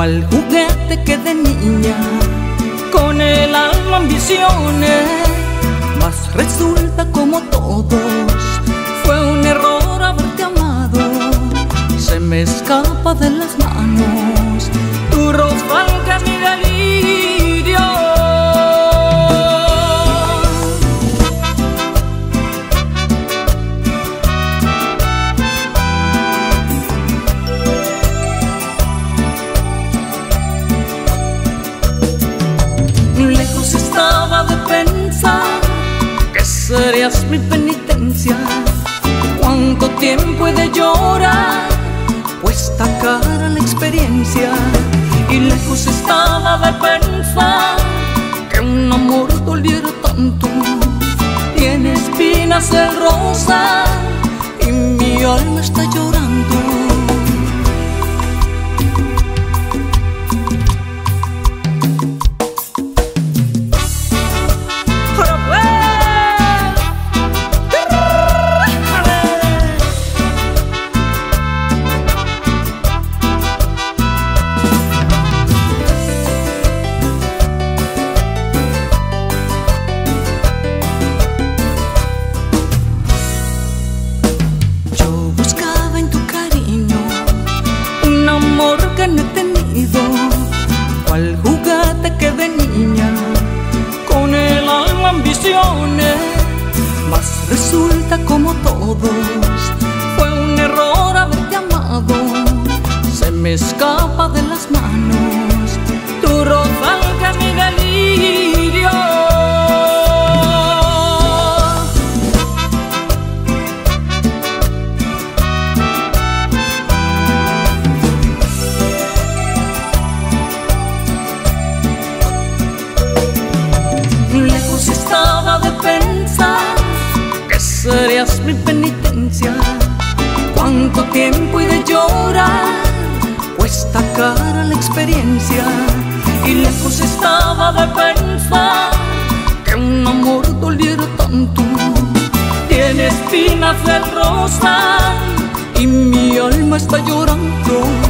cual juguete que de niña con el alma ambiciones, mas resulta como todos, fue un error haberte amado, se me escapa de las manos, tu rostro mi delirio. Serías mi penitencia. Cuánto tiempo he de llorar, puesta cara la experiencia. Y lejos estaba de pensar que un amor doliera tanto. Tiene espinas el rosa y mi alma está llorando. Como todos, Cuánto tiempo y de llorar, cuesta cara la experiencia. Y lejos estaba de pensar que un amor doliera tanto. Tiene espinas de rosa y mi alma está llorando.